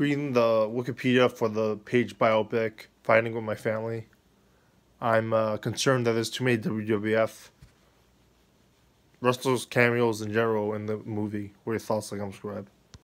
reading the Wikipedia for the Paige biopic Fighting with My Family. I'm uh, concerned that there's too many WWF wrestlers cameos in general in the movie. What are your thoughts, like I'm scribe?